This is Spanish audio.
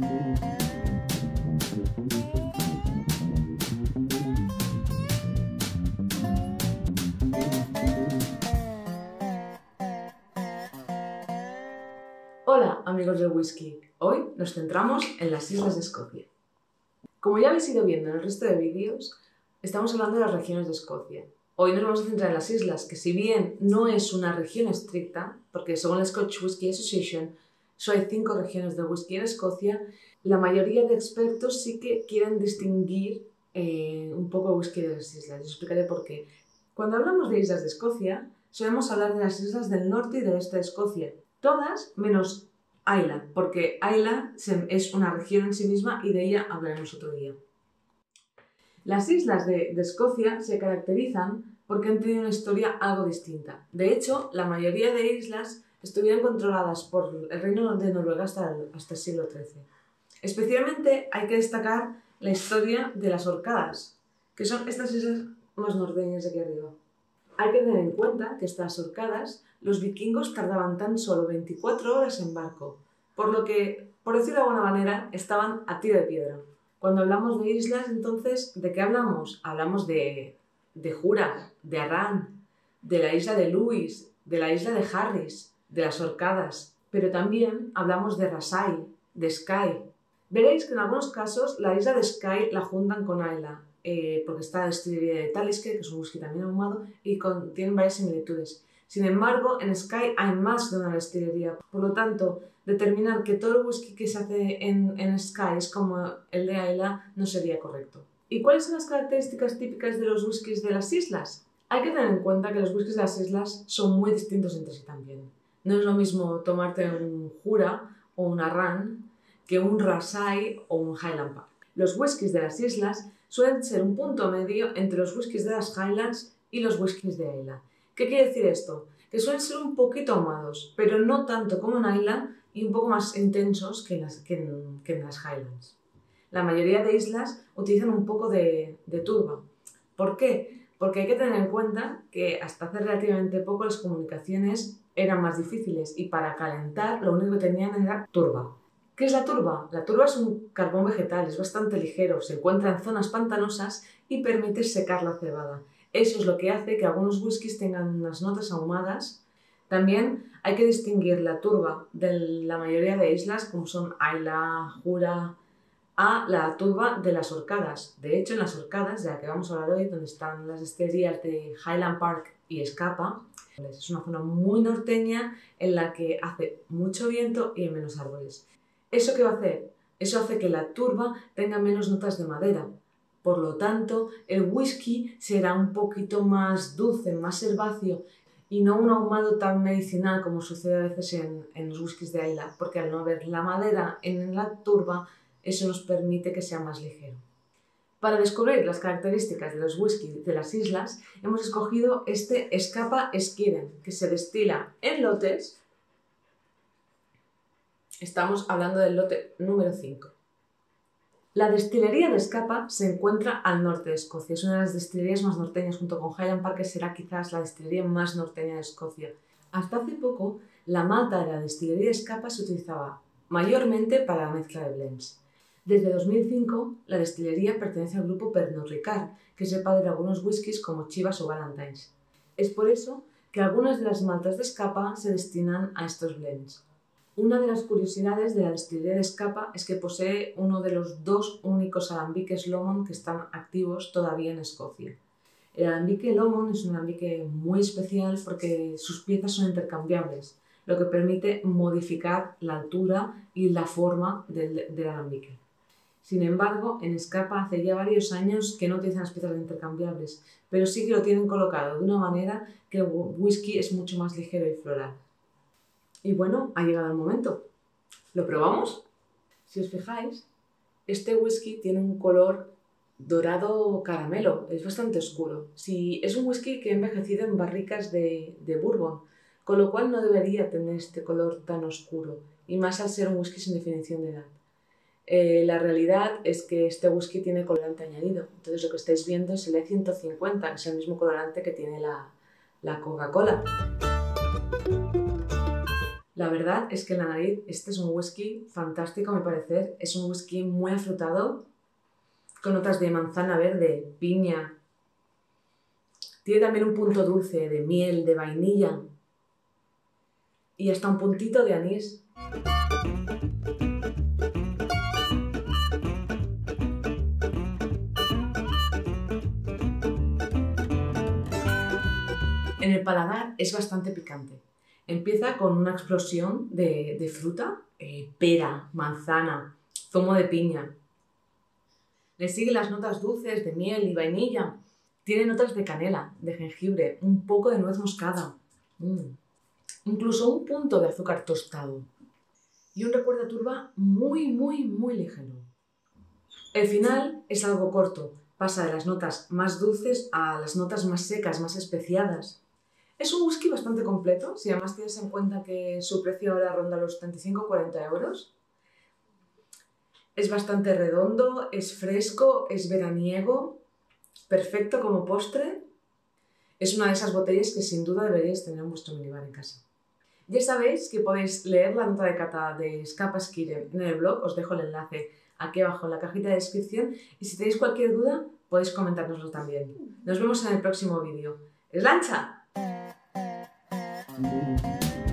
Hola amigos del whisky, hoy nos centramos en las islas de Escocia. Como ya habéis ido viendo en el resto de vídeos, estamos hablando de las regiones de Escocia. Hoy nos vamos a centrar en las islas, que si bien no es una región estricta, porque según la Scotch Whisky Association solo hay cinco regiones de whisky en Escocia, la mayoría de expertos sí que quieren distinguir eh, un poco whisky de las islas. Os explicaré por qué. Cuando hablamos de islas de Escocia, solemos hablar de las islas del norte y del este de Escocia. Todas menos Isla, porque Isla es una región en sí misma y de ella hablaremos otro día. Las islas de, Escocia se caracterizan porque han tenido una historia algo distinta. De hecho, la mayoría de islas estuvieron controladas por el reino de Noruega hasta el, hasta siglo XIII. Especialmente hay que destacar la historia de las Orcadas, que son estas islas más norteñas de aquí arriba. Hay que tener en cuenta que estas Orcadas los vikingos tardaban tan solo 24 horas en barco, por lo que, por decirlo de alguna manera, estaban a tiro de piedra. Cuando hablamos de islas, entonces, ¿de qué hablamos? Hablamos de, de Jura, de Arran, de la isla de Lewis, de la isla de Harris, de las Orcadas, pero también hablamos de Rasai, de Skye. Veréis que en algunos casos la isla de Skye la juntan con Ayla, eh, porque está destilería de Talisker, que es un whisky también ahumado, y tienen varias similitudes. Sin embargo, en Skye hay más de una destilería, por lo tanto, determinar que todo el whisky que se hace en, en Sky es como el de Ayla no sería correcto. ¿Y cuáles son las características típicas de los whiskies de las islas? Hay que tener en cuenta que los whiskies de las islas son muy distintos entre sí también. No es lo mismo tomarte un Jura o un Arran que un Rasai o un Highland Park. Los whiskies de las islas suelen ser un punto medio entre los whiskies de las Highlands y los whiskies de Ayla. ¿Qué quiere decir esto? Que suelen ser un poquito ahumados, pero no tanto como en Isla y un poco más intensos que en las, que en, las Highlands. La mayoría de islas utilizan un poco de, de turba. ¿Por qué? Porque hay que tener en cuenta que hasta hace relativamente poco las comunicaciones eran más difíciles y para calentar lo único que tenían era turba. ¿Qué es la turba? La turba es un carbón vegetal, es bastante ligero, se encuentra en zonas pantanosas y permite secar la cebada. Eso es lo que hace que algunos whiskies tengan unas notas ahumadas también hay que distinguir la turba de la mayoría de islas, como son Ayla, Jura, a la turba de las Orcadas. De hecho, en las Orcadas, de la que vamos a hablar hoy, donde están las destilerías de Highland Park y Escapa, es una zona muy norteña en la que hace mucho viento y hay menos árboles. ¿Eso qué va a hacer? Eso hace que la turba tenga menos notas de madera. Por lo tanto, el whisky será un poquito más dulce, más herbáceo y no un ahumado tan medicinal como sucede a veces en, los whiskies de Ayla, porque al no haber la madera en la turba, eso nos permite que sea más ligero. Para descubrir las características de los whiskies de las islas, hemos escogido este Escapa Skiren, que se destila en lotes. Estamos hablando del lote número 5. La destilería de Escapa se encuentra al norte de Escocia. Es una de las destilerías más norteñas, junto con Highland Park, que será quizás la destilería más norteña de Escocia. Hasta hace poco, la malta de la destilería de Escapa se utilizaba mayormente para la mezcla de blends. Desde 2005, la destilería pertenece al grupo Pernod Ricard, que es el padre de algunos whiskies como Chivas o Valentine's. Es por eso que algunas de las maltas de Escapa se destinan a estos blends. Una de las curiosidades de la destilería de Escapa es que posee uno de los dos únicos alambiques Lomond que están activos todavía en Escocia. El alambique Lomond es un alambique muy especial porque sus piezas son intercambiables, lo que permite modificar la altura y la forma del, alambique. Sin embargo, en Escapa hace ya varios años que no utilizan las piezas intercambiables, pero sí que lo tienen colocado de una manera que el whisky es mucho más ligero y floral. Y bueno, ha llegado el momento. ¿Lo probamos? Si os fijáis, este whisky tiene un color dorado caramelo, es bastante oscuro. Si es un whisky que ha envejecido en barricas de, de bourbon, con lo cual no debería tener este color tan oscuro, y más al ser un whisky sin definición de edad. Eh, la realidad es que este whisky tiene colorante añadido, entonces lo que estáis viendo es el E150, que es el mismo colorante que tiene la, la Coca-Cola. La verdad es que la nariz, este es un whisky fantástico a mi parecer. Es un whisky muy afrutado, con notas de manzana verde, piña. Tiene también un punto dulce de miel, de vainilla. Y hasta un puntito de anís. En el paladar es bastante picante. Empieza con una explosión de, fruta, eh, pera, manzana, zumo de piña. Le siguen las notas dulces de miel y vainilla. Tiene notas de canela, de jengibre, un poco de nuez moscada. Mm. Incluso un punto de azúcar tostado. Y un recuerdo turba muy, muy, muy ligero. El final es algo corto. Pasa de las notas más dulces a las notas más secas, más especiadas. Es un whisky bastante completo, si además tienes en cuenta que su precio ahora ronda los 35-40 euros. Es bastante redondo, es fresco, es veraniego, perfecto como postre. Es una de esas botellas que sin duda deberíais tener en vuestro minibar en casa. Ya sabéis que podéis leer la nota de cata de Scapa en el blog, os dejo el enlace aquí abajo en la cajita de descripción y si tenéis cualquier duda podéis comentárnoslo también. Nos vemos en el próximo vídeo. ¡Es lancha! Música